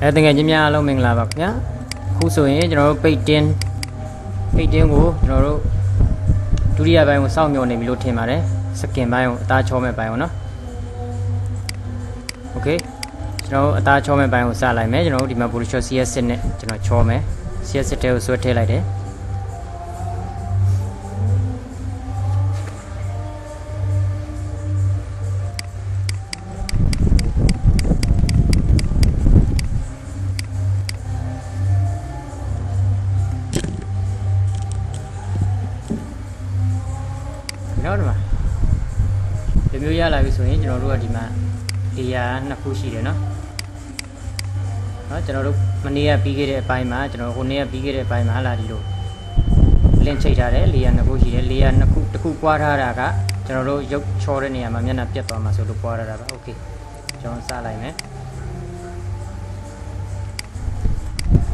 အဲတကယ်ချင်းများအားလုံးမင်္ဂလာပါခင်ဗျာအခုဆိုရင်ကျွန်တော်တို့ပိတ်တင်းပိတ်တင်းကိုကျွန်တော်တို့ဒုတိယပိုင်းကိုစောင့်မျှော်နေပြီလို့ထင်ပါတယ်စကင်ပိုင်းကိုအသားချောမဲ့ပိုင်းကိုနော်โอเคကျွန်တော်တို့အသားချောမဲ့ပိုင်းကိုစလိုက်မယ်ကျွန်တော်တို့ဒီမှာ Photoshop CS နဲ့ကျွန်တော်ချောမယ် CS တဲကိုဆွဲထည့်လိုက်တယ် နှစ်ခုရှိတယ်နော်နော်ကျွန်တော်တို့မနေ့ကပြီးခဲ့တဲ့အပိုင်းမှာကျွန်တော်ဟိုနေ့ကပြီးခဲ့တဲ့အပိုင်းမှာလာဒီလို link ချိတ်ထားတယ် layer နှစ်ခုရှိတယ် layer နှစ်ခုတစ်ခုပွားထားတာကကျွန်တော်တို့ရုပ်ချောတဲ့နေရာမှာမျက်နှာပြတ်သွားမှာဆိုလို့ပွားထားတာပါ okay ကျွန်တော်စလိုက်မယ်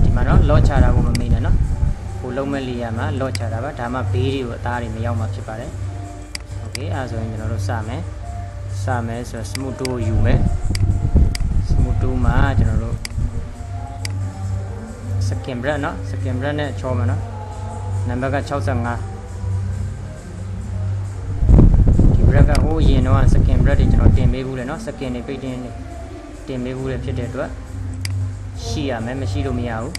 ဒီမှာနော် lock ချတာကိုမမေ့နဲ့နော်ဟိုလုံးမဲ့ layer မှာ lock ချတာပါဒါမှဘေးတွေကိုအသားတွေမရောက်မှာဖြစ်ပါတယ် โอเคအဲဆိုရင်ကျွန်တော်တို့စမယ်စမယ်ဆိုတော့ smooth tool ကိုယူမယ် မူတူမှာကျွန်တော်တို့စကင်ဘရက်နော်စကင်ဘရက်နဲ့ချောမှာနော်နံပါတ်က65ဒီဘရက်ကဟိုးရင်တော့စကင်ဘရက်တွေကျွန်တော်တင်ပေးဘူးလေနော်စကင်တွေပိတ်တင်တင်ပေးဘူးလေဖြစ်တဲ့အတွက်ရှိရမယ်မရှိလို့မရဘူး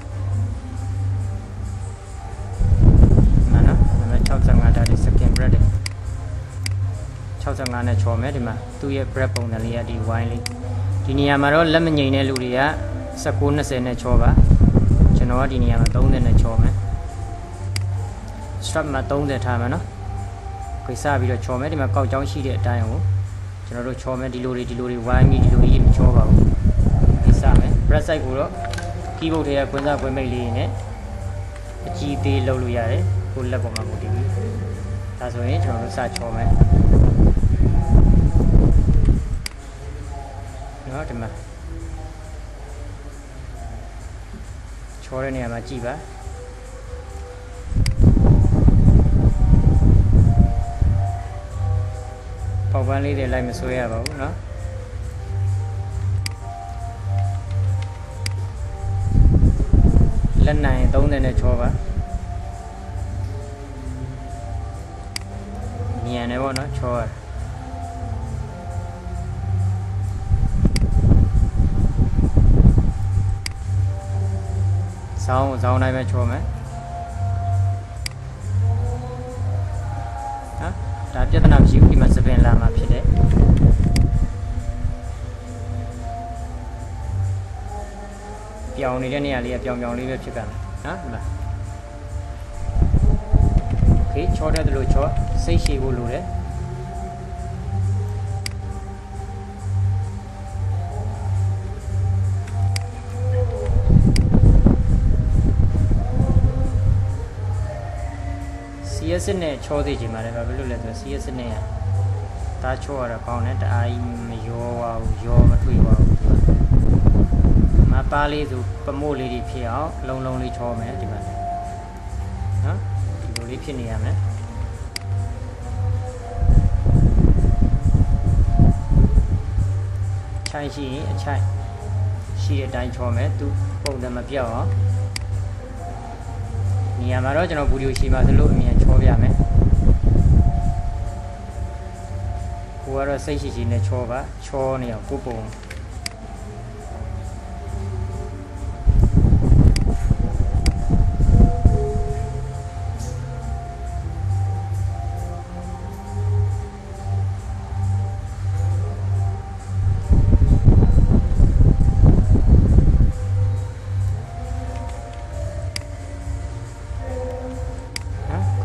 မှန်နော်နံပါတ်65ဒါဒီစကင်ဘရက်တွေ65နဲ့ချော်မယ်ဒီမှာသူ့ရဲ့ bread ပုံစံလေးကဒီ wine လေး ဒီနေရာမှာတော့လက်မငိန်တဲ့လူတွေက19 20နဲ့ချော်ပါကျွန်တော်ကဒီနေရာမှာ30နဲ့ချော်မယ် strap မှာ30ထားမယ်နော်ခွေစပြီးတော့ချော်မယ်ဒီမှာကောက်ချောင်းရှိတဲ့အတိုင်းကိုကျွန်တော်တို့ချော်မယ်ဒီလိုတွေဒီလိုတွေ wine ပြီးဒီလိုကြီးမချော်ပါဘူးခွေစမယ် bread side ကိုတော့ keyboard ထဲကကွင်းစားကွင်းမိတ်လေးနဲ့အကြီးသေးလုပ်လို့ရတယ်ကိုလက်ပေါ်မှာမူတည်ပြီးဒါဆိုရင်ကျွန်တော်တို့စချော်မယ် နော်ဒီမှာချောတဲ့နေရာမှာကြည်ပါပေါက်ပန်းလေးတွေလိုက်မဆွဲရပါဘူးเนาะလက်နိုင်30နဲ့ချောပါမြန်တယ်ပေါ့เนาะချောရ ဇောင်းဇောင်းတိုင်းပဲချောမယ်ဟာဒါပြဿနာမရှိဘူးဒီမှာစပင်လာမှာဖြစ်တယ်ပြောင်နေတဲ့နေရာလေးကပြောင်ပြောင်လေးပဲဖြစ်ကြတယ်နော်ဒီမှာโอเคချောတဲ့လို့ချောစိတ်ရှည်ဖို့လိုတယ် CS နဲ့ချောသေးချင်ပါတယ်ဘာဖြစ်လို့လဲဆိုတော့ CS နဲ့ကဒါချောရတာကောင်းတယ်တအားကြီးမရောပါဘူးရောမထွေးပါဘူးဒီမှာမပါလေးဆိုပမို့လေးတွေဖြစ်အောင်လုံလုံလေးချောမယ်ဒီမှာနော်ဒီလိုလေးဖြစ်နေရမယ်ချိုင်းရှိရင်အချိုင်းရှိတဲ့အတိုင်းချောမယ်သူပုံစံမပြောက်အောင် နေရာမှာတော့ကျွန်တော်ဗီဒီယိုရှိမှသလိုအမြင်ချောပြမယ်ကိုကတော့စိတ်ရှိရှိနဲ့ချောပါချောနေအောင်ကိုပုံ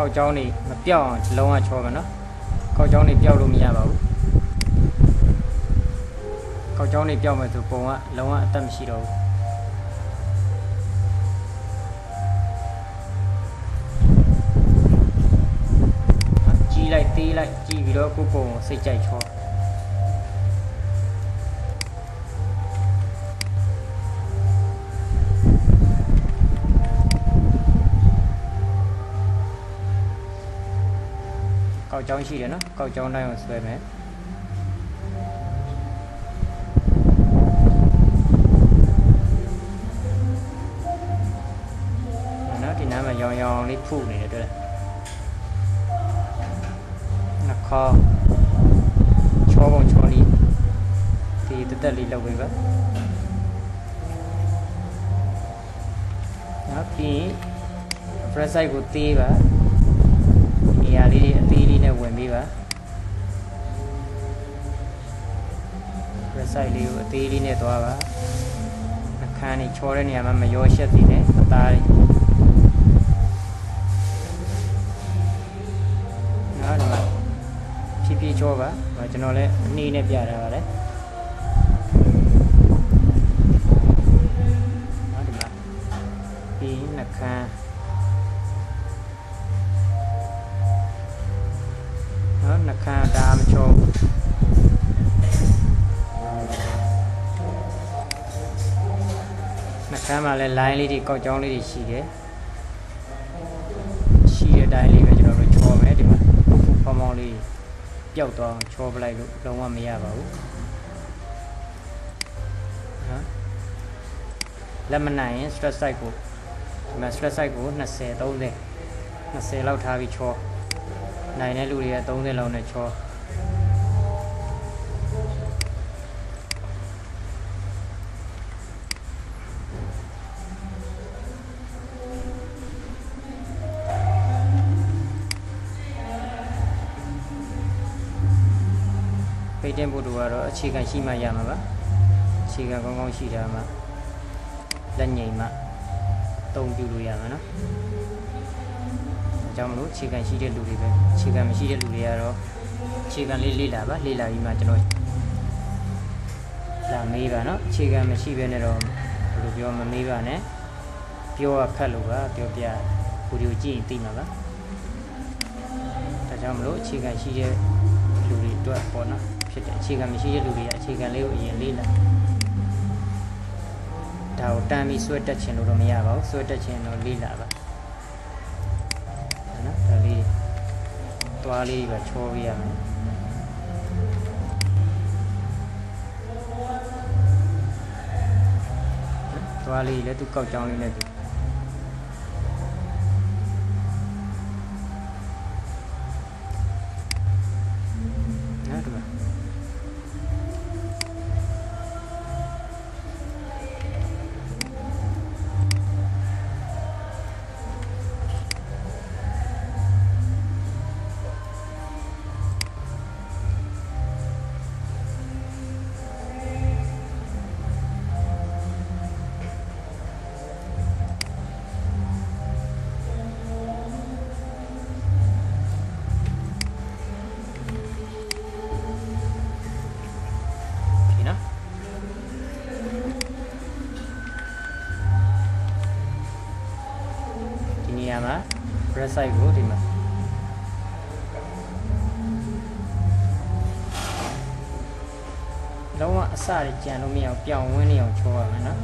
ကောက်ကြောင်းနေမပြောက်အောင်လုံးဝချောမယ်နော်ကောက်ကြောင်းနေပြောက်လို့မရပါဘူးကောက်ကြောင်းနေပြောက်မယ်ဆိုပုံကလုံးဝအသက်မရှိတော့ဘူးနော်ကြီးလိုက်သေးလိုက်ကြီးပြီးတော့ကိုယ့်ပုံကိုစိတ်ကြိုက်ချော ကောက်ကြောင်းရှိတယ်နော်ကောက်ကြောင်းတိုင်းကိုဆွဲမယ်နော်ဒီနားမှာရောင်ရောင်လေးဖုနေတယ်တွေ့လားနှခေါင်းချောပုံချောနီးဒီတက်တက်လေးလောက်ပဲပါနော်ပြီးရင် front side ကိုသေးပါနေရာလေးတွေ နဲ့ဝင်ပေးပါ front side လေးကိုအသေးလေးနဲ့သွားပါနှခမ်းနေချောတဲ့နေရာမှာမရောရှက်သေးနဲ့အသားလေးနောက်ဒီမှာဖြည်းဖြည်းချောပါဟိုကျွန်တော်လည်းအနည်းနဲ့ပြထားပါတယ်နောက်ဒီမှာပြီးနှခမ်း ခမ်းဒါမချောနှခမ်းမှာလည်း line လေးတွေကောက်ကြောင်းလေးတွေရှိတယ်ရှိတဲ့အတိုင်းလေးပဲကျွန်တော်တို့ချောမယ်ဒီမှာဖုတ်ဖုတ်ဖောင်းဖောင်းလေးပျောက်သွားအောင်ချောပလိုက်လို့လုံးဝမရပါဘူးနော်လက်မနိုင်ရင် stress side ကိုဒီမှာ stress side ကို20 30 20လောက်ထားပြီးချော နိုင်တဲ့လူတွေက30လောက်နဲ့ချောပိတ်တင်ဖို့တို့ကတော့အခြေခံရှိမှရမှာပါအခြေခံကောင်းကောင်းရှိတာမှလက်ငိမ်မှတုံပြလို့ရမှာနော်အ ကြောင်းမလို့အခြေခံရှိတဲ့လူတွေပဲအခြေခံမရှိတဲ့လူတွေကတော့အခြေခံလေးလေ့လာပါလေ့လာပြီးမှကျွန်တော်လာမေးပါနော်အခြေခံမရှိဘဲနဲ့တော့ဘယ်လိုပြောမမေးပါနဲ့ပြောရခက်လို့ပါပြောပြဗီဒီယိုကြည့်ရင်သိမှာပါဒါကြောင့်မလို့အခြေခံရှိတဲ့လူတွေအတွက်ပေါ့နော်ဖြစ်တယ်အခြေခံမရှိတဲ့လူတွေကအခြေခံလေးကိုအရင်လေ့လာဒါကိုတမ်းပြီးဆွဲတက်ချင်လို့တော့မရပါဘူးဆွဲတက်ချင်တော့လေ့လာပါ သွားလေးပဲချောပေးရမယ်သွားလေးလည်းသူကောက်ကြောင်းလေးနဲ့သူ breast side ကိုဒီမှာလုံးဝအစတွေကြံလို့မရအောင်ပြောင်းဝင်းနေအောင်ချိုးရမယ်နော်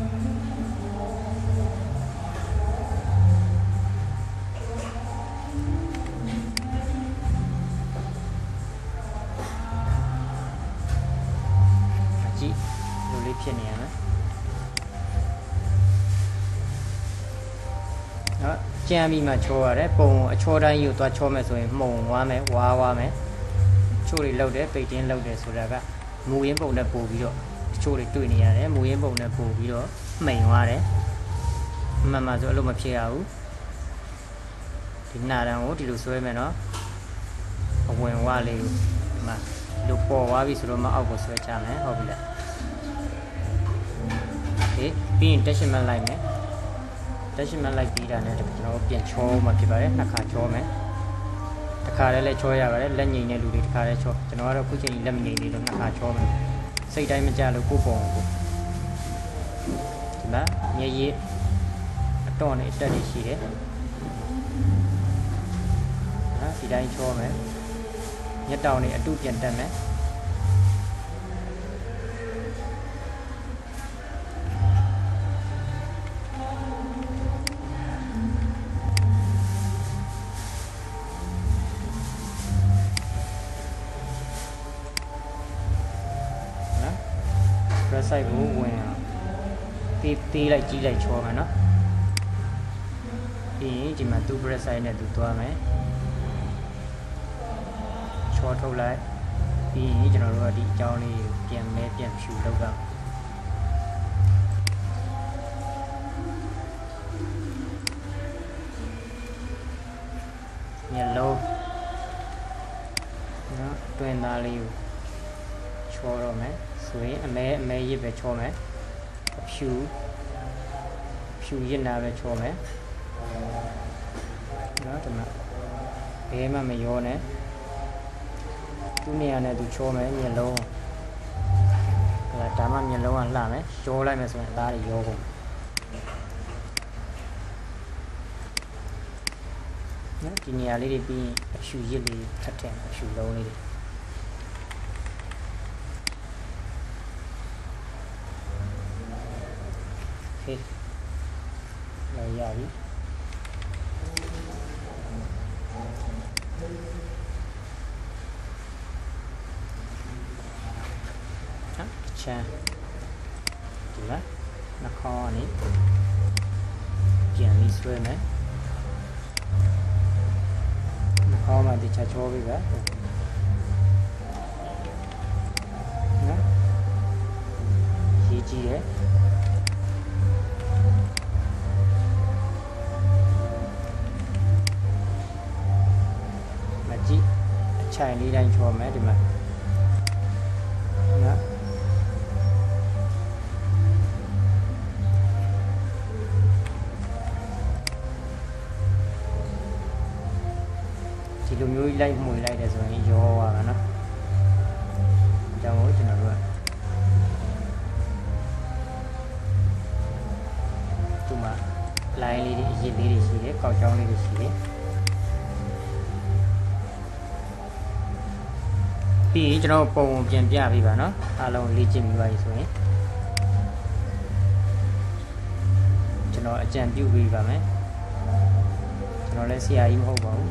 နော်ကြံပြီးမှချိုးရတယ်ပုံအချောတိုင်းယူသွားချိုးမယ်ဆိုရင်မှုံဝါမယ်ဝါဝါမယ်ချိုးတွေလောက်တယ်ပိတ်တင်းလောက်တယ်ဆိုတာကမူရင်းပုံနဲ့ပို့ပြီးတော့တချို့တွေတွေ့နေရတယ်မူရင်းပုံနဲ့ပို့ပြီးတော့မှိန်သွားတယ်အမှန်မှန်ဆိုအဲ့လိုမဖြစ်ရဘူးဒီနာတန်ကိုဒီလိုဆွဲမယ်နော်အဝင်ဝလေးကိုဒီမှာဒီလိုပေါ်သွားပြီဆိုတော့မအောက်ကိုဆွဲချမယ်ဟုတ်ပြီလားဟေးပြီးရင်တက်ရှင်မလိုက်မယ် တက်ရှင်မလိုက်ပြီးတာနဲ့ကျွန်တော်ပြန်ချောမှဖြစ်ပါတယ်နှစ်ခါချောမယ်တစ်ခါလည်းလည်းချောရပါတယ်လက်ငိန်တဲ့လူတွေတစ်ခါလည်းချောကျွန်တော်ကတော့ခုချိန်ကြီးလက်မငိန်သေးလို့နှစ်ခါချောမယ်စိတ်တိုင်းမကြလို့ကိုယ့်ပုံကိုဒီမှာမျက်ရည်အတော့နဲ့အတက်တွေရှိတယ်နော်ဒီတိုင်းချောမယ်မျက်တောင်တွေအတုပြန်တက်မယ် breast side ကိုဝင်အောင်တေးတေးလိုက်ကြီးလိုက်ချောမယ်နော်ပြီးရင်ဒီမှာသူ breast side နဲ့သူသွားမယ်ချောထုတ်လိုက်ပြီးရင်ကျွန်တော်တို့ကဒီအကြောင်းလေးကိုပြန်မဲပြန်ဖြူလောက်က ဆိုရင်အမဲအမဲရစ်ပဲချောမယ်အဖြူဖြူရစ်နာပဲချောမယ်နော်ဒီမှာဘဲမှမရောနဲ့သူ့နေရာနဲ့သူချောမယ်မျက်လုံးဟဲ့ဒါမှမျက်လုံးကလှမယ်ရောလိုက်မယ်ဆိုရင်အသားတွေရောကုန်နော်ဒီနေရာလေးတွေပြီးရင်အဖြူရစ်လေးထပ်ထည့်မယ်အဖြူလုံးလေးတွေ ရေးကြည့်ရဲ့မကြည့်အချိုင်လေးတိုင်းချောမယ်ဒီ ကျွန်တော်ပုံပုံပြန်ပြပေးပါနော်အားလုံးလေ့ကျင့်ပြီးပါပြီဆိုရင်ကျွန်တော်အကြံပြုပေးပါမယ်ကျွန်တော်လည်းဆရာကြီးမဟုတ်ပါဘူး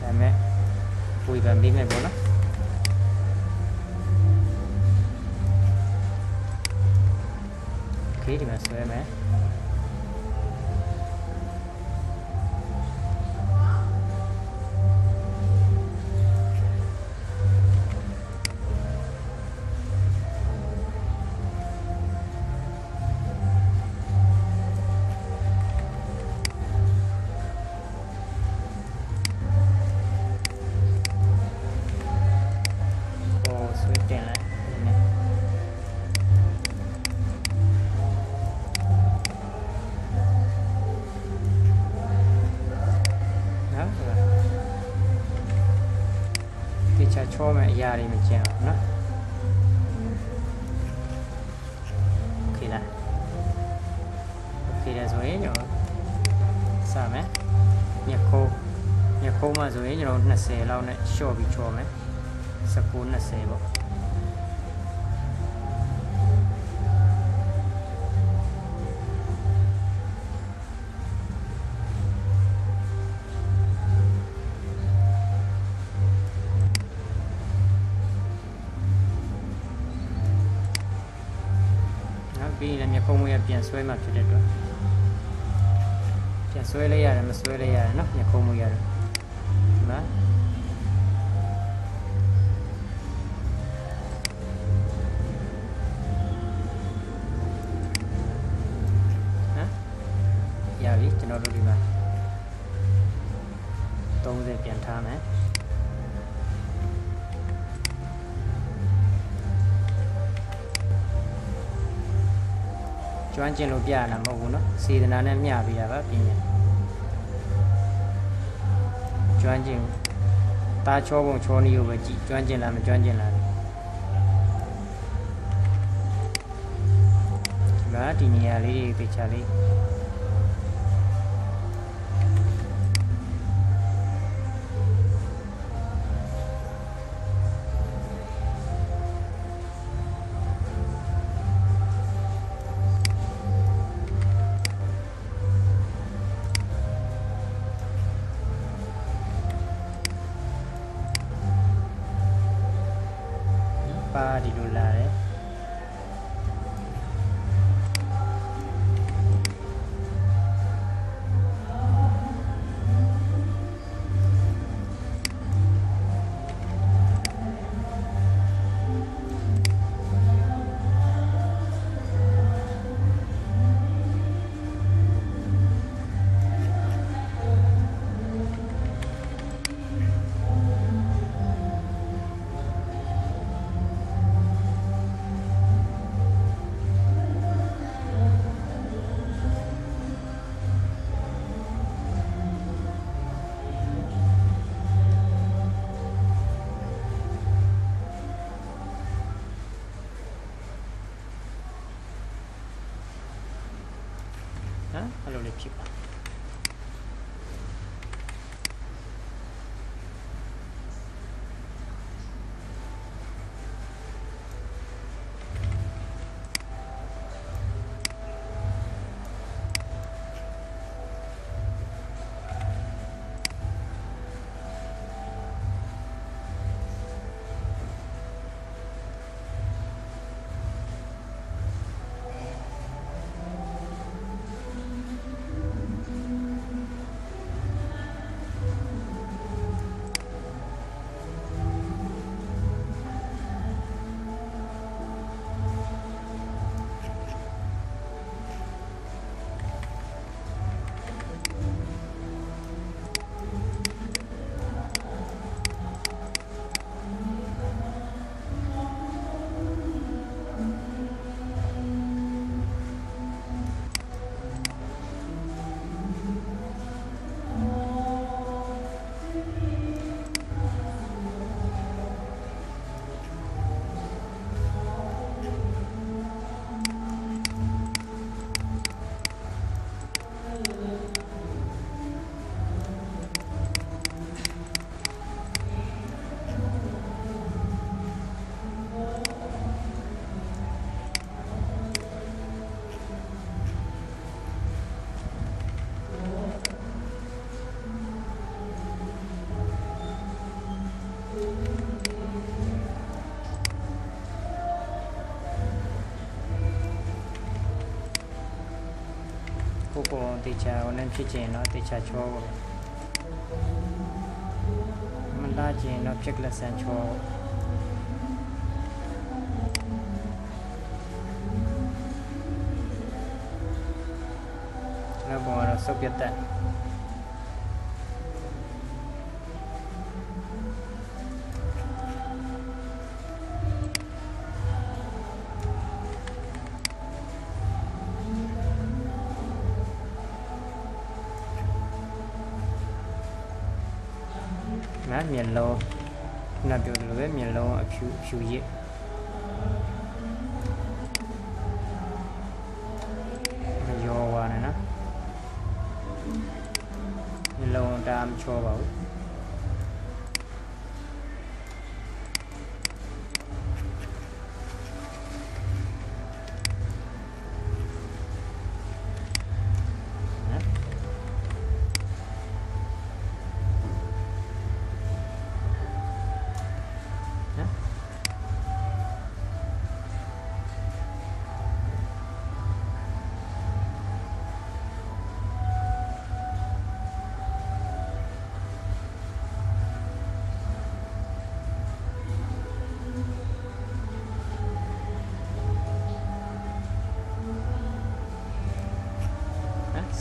ဒါပေမဲ့ဝေဖန်ပေးမယ်ပေါ့နော်โอเคဒီမှာဆွဲမယ် ချာချောမယ်အရာတွေမကျန်အောင်နော်โอเคလားโอเคတယ်ဆိုရင်ကျွန်တော်စမယ်ညခိုးညခိုးမှဆိုရင်ကျွန်တော်20လောက်နဲ့ရှော့ပြီးချောမယ် 19 20ပေါ့ ပြန်ဆွဲမှဖြစ်တဲ့အတွက်ပြန်ဆွဲလိုက်ရတယ်မဆွဲလိုက်ရတယ်နော်မျက်ခုံးမွေးရတယ်ဒီမှာနော်ရပြီကျွန်တော်တို့ဒီမှာ30ပြန်ထားမယ် ကျွမ်းကျင်လို့ပြရတာမဟုတ်ဘူးเนาะစေတနာနဲ့မျှပေးတာပါပြင်းပြန်ကျွမ်းကျင်တာချောပုံချောနည်းကိုပဲကြည့်ကျွမ်းကျင်လားမကျွမ်းကျင်လားဒီမှာဒီနေရာလေးတွေပေချာလေး ပါဒီ လို တယ်နော်အဲ့လိုလေးဖြစ်ပါကိုကိုတေချာဟိုနဲ့ဖြစ်ချင်တော့တေချာချောပေါ့မလာချင်တော့ဖြစ်လက်ဆန်ချောကျွန်တော်ဘောကတော့စုပ်ပြတ်တက် နော်မျက်လုံးခုနပြောသလိုပဲမျက်လုံးအဖြူဖြူရစ်မရောသွားနဲ့နော်မျက်လုံးဒါမချောပါဘူး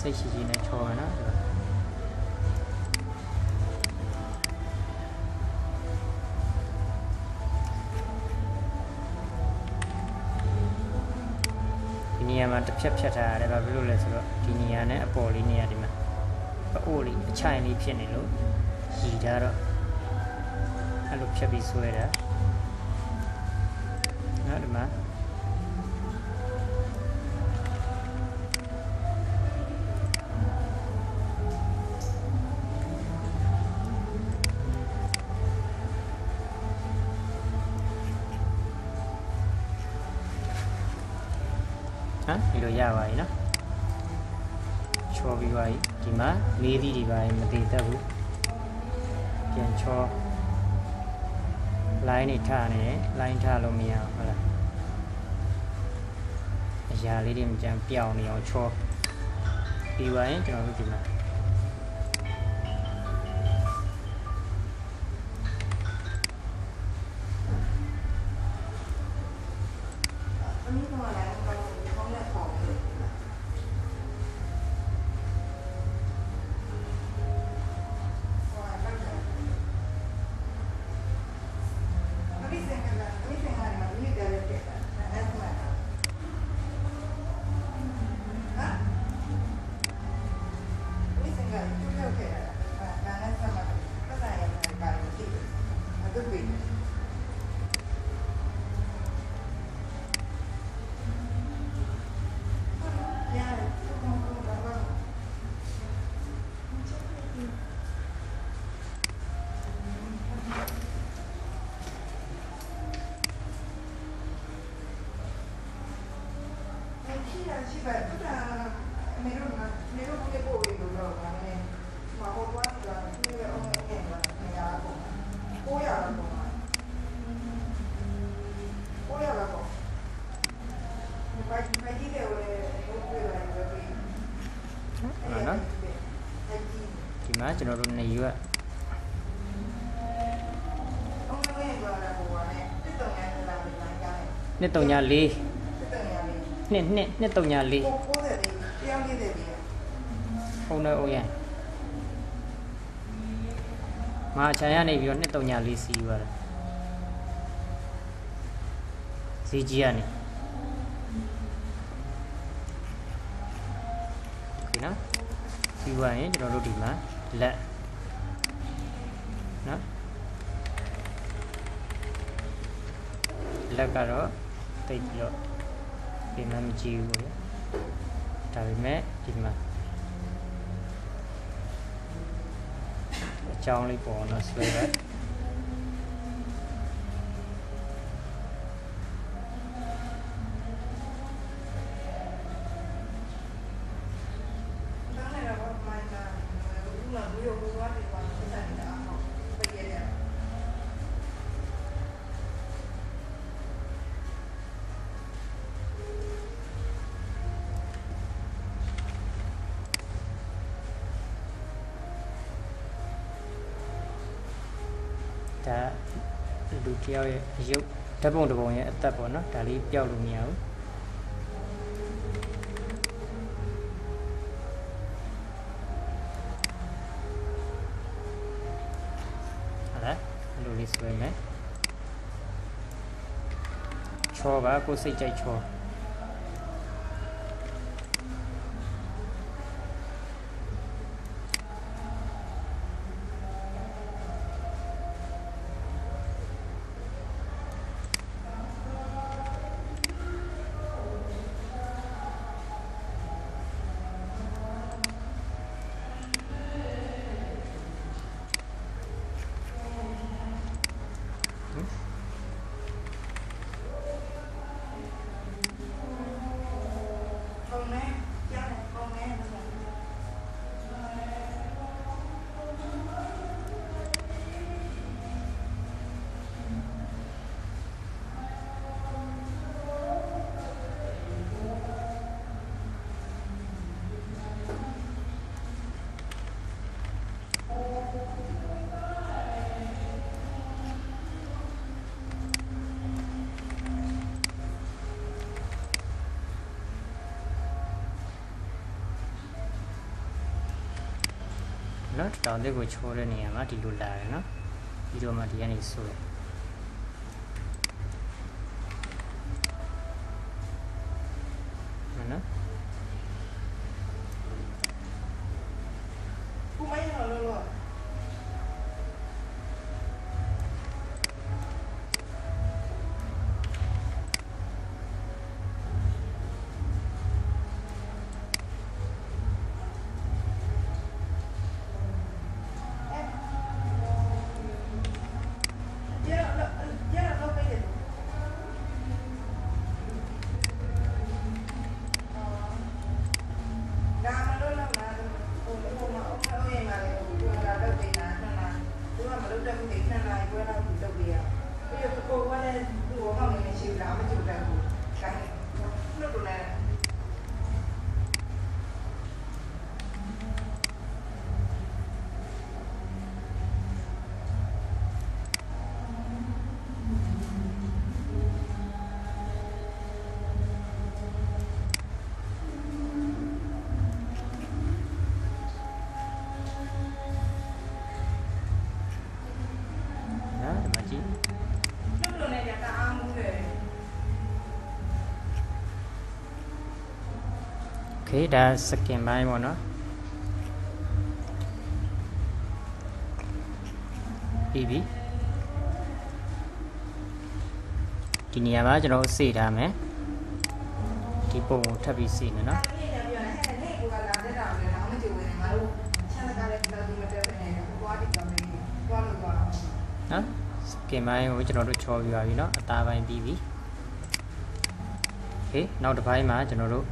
စိတ်ရှိရှိနဲ့ချောရနော်ဒီမှာဒီနေရာမှာတစ်ဖြတ်ဖြတ်ထားရတယ်ဘာဖြစ်လို့လဲဆိုတော့ဒီနေရာနဲ့အပေါ်လေးနေရာဒီမှာပအိုးလေးအချိုင်လေးဖြစ်နေလို့ရည်ထားတော့အဲ့လိုဖြတ်ပြီးဆွဲတာ မ်ဒီလိုရပါပြီနော်ချောပြီးပါပြီဒီမှာလေးသီးတွေပါရင်မတည်တတ်ဘူးပြန်ချော line တွေထားနေတယ် line ထားလို့မရဘူးဟုတ်လားအရာလေးတွေမကြမ်းပြောင်းနေအောင်ချောပြီးပါရင်ကျွန်တော်တို့ဒီမှာ ကျွန်တော်တို့နေရွက်အောင်ငယ်ကတော့ဟိုကလည်းတစ်တုံရလာပြီးလိုက်ကြတယ်နှစ်တုံညာ၄တစ်တုံရလေးနှစ်နှစ်နှစ်တုံညာ၄ကိုကိုတယ်လေးတရားလေးတယ်ပြီးဖုန်းနဲ့အိုးရမဟာချန်ရနေပြီးတော့နှစ်တုံညာ၄စီးယူရတယ်စီကြီးရနေဒီနော်ပြီးသွားရင်ကျွန်တော်တို့ဒီမှာ လက်နော်လက်ကတော့တိတ်ပြီးတော့ပြင်မမကြည့်ဘူးပေါ့ဗျာဒါပေမဲ့ဒီမှာအကြောင်းလေးပေါ်တော့ဆွဲ ယောက်ရဲ့ရုပ်ဓာတ်ပုံတစ်ပုံရဲ့အသက်ပေါ့နော်ဒါလေးပျောက်လို့မရဘူးဟုတ်လားလူလေးဆွဲမယ်ချောပါကိုယ်စိတ်ကြိုက်ချော နော်တောင်တစ်ကိုချိုးတဲ့နေရာမှာဒီလိုလာတယ်နော်ပြီးတော့မှဒီကနေဆွဲဟုတ် โอเคဒါစကင်ပိုင်းပေါ့နော်ပြီးပြီဒီနေရာမှာကျွန်တော်စေထားမယ်ဒီပုံကိုထပ်ပြီးစေမယ်နော် အဲ့ဒီလည်းပြောတယ်ဟဲ့ဟဲ့ကိုကလာတဲ့တာလည်းတော့မကြည့်ဝင်ငါတို့ချမ်းသာတဲ့ကလည်းမတက်တဲ့နေသွားတယ်ကမင်းသွားလို့သွား နော်စကင်ပိုင်းကိုကျွန်တော်တို့ချောပြပါပြီเนาะအသားပိုင်းပြီးပြီโอเคနောက်တစ်ပိုင်းမှာကျွန်တော်တို့